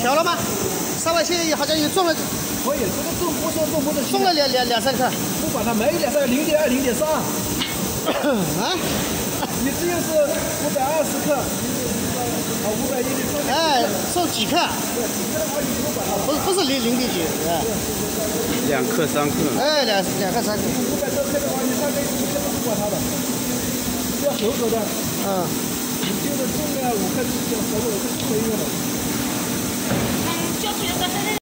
调了吗？三万七好像又中了，可以，这个中不重中不中，中了两两两三克。不管它没两三，零点二、零点三。啊？你这又是五百二十克，啊五百一十重。哎，送几克？不管。不是零零点几，哎。两克三克。哎，两两克三克。五百多克的话，你三面一克都不管它的，要合格的。嗯。你就是重了五克，合格就可以用的。